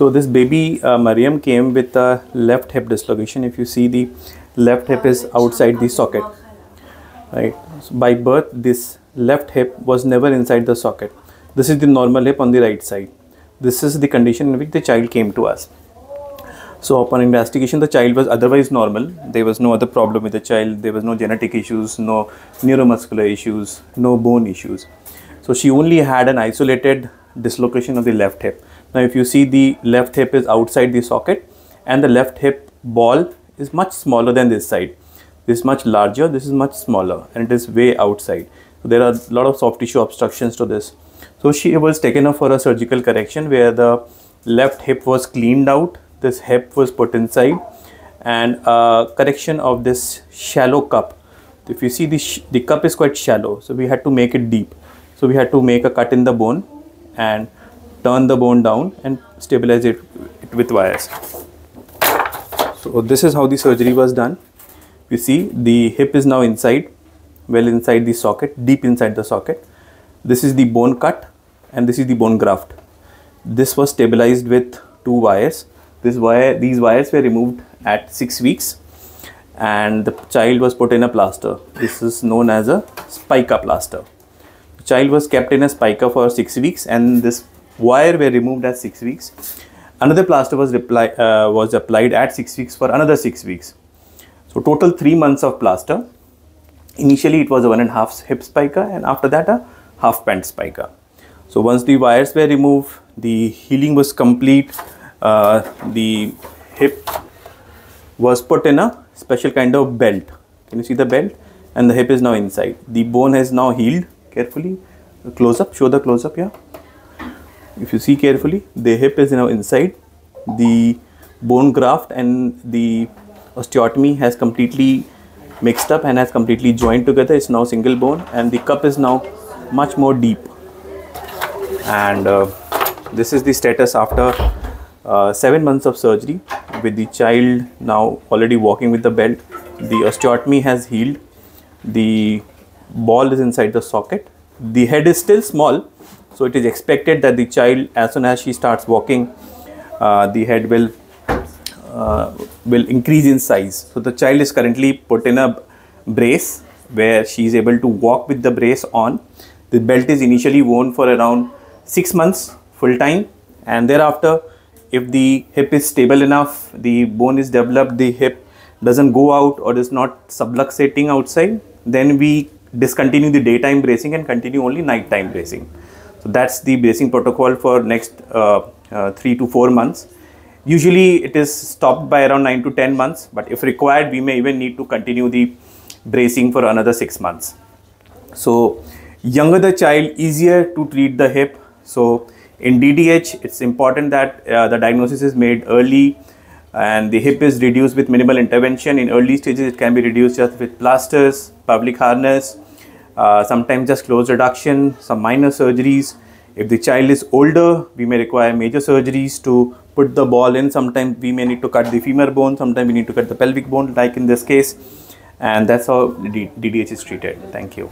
So this baby uh, Mariam came with a left hip dislocation. If you see the left hip is outside the socket, right? So by birth, this left hip was never inside the socket. This is the normal hip on the right side. This is the condition in which the child came to us. So upon investigation, the child was otherwise normal. There was no other problem with the child. There was no genetic issues, no neuromuscular issues, no bone issues. So she only had an isolated dislocation of the left hip. Now if you see the left hip is outside the socket and the left hip ball is much smaller than this side. This is much larger, this is much smaller and it is way outside. So there are a lot of soft tissue obstructions to this. So she was taken up for a surgical correction where the left hip was cleaned out this hip was put inside and correction of this shallow cup if you see the, the cup is quite shallow so we had to make it deep so we had to make a cut in the bone and turn the bone down and stabilize it, it with wires. So this is how the surgery was done. You see the hip is now inside well inside the socket deep inside the socket. This is the bone cut and this is the bone graft. This was stabilized with two wires. This wire these wires were removed at 6 weeks and the child was put in a plaster. This is known as a spica plaster. The child was kept in a spica for 6 weeks and this wire were removed at 6 weeks another plaster was, uh, was applied at 6 weeks for another 6 weeks so total 3 months of plaster initially it was a one and a half hip spica and after that a half pant spica so once the wires were removed the healing was complete uh, the hip was put in a special kind of belt. Can you see the belt? And the hip is now inside. The bone has now healed carefully. Close up, show the close up here. If you see carefully, the hip is now inside. The bone graft and the osteotomy has completely mixed up and has completely joined together. It's now single bone and the cup is now much more deep. And uh, this is the status after uh, seven months of surgery with the child now already walking with the belt. The osteotomy has healed. The ball is inside the socket. The head is still small, so it is expected that the child, as soon as she starts walking, uh, the head will uh, will increase in size. So the child is currently put in a brace where she is able to walk with the brace on. The belt is initially worn for around six months full time, and thereafter if the hip is stable enough, the bone is developed, the hip doesn't go out or is not subluxating outside, then we discontinue the daytime bracing and continue only nighttime bracing. So that's the bracing protocol for next uh, uh, three to four months. Usually it is stopped by around nine to 10 months, but if required, we may even need to continue the bracing for another six months. So younger the child, easier to treat the hip. So in DDH, it's important that uh, the diagnosis is made early and the hip is reduced with minimal intervention. In early stages, it can be reduced just with plasters, Pavlik harness, uh, sometimes just close reduction, some minor surgeries. If the child is older, we may require major surgeries to put the ball in. Sometimes we may need to cut the femur bone, sometimes we need to cut the pelvic bone, like in this case. And that's how DDH is treated. Thank you.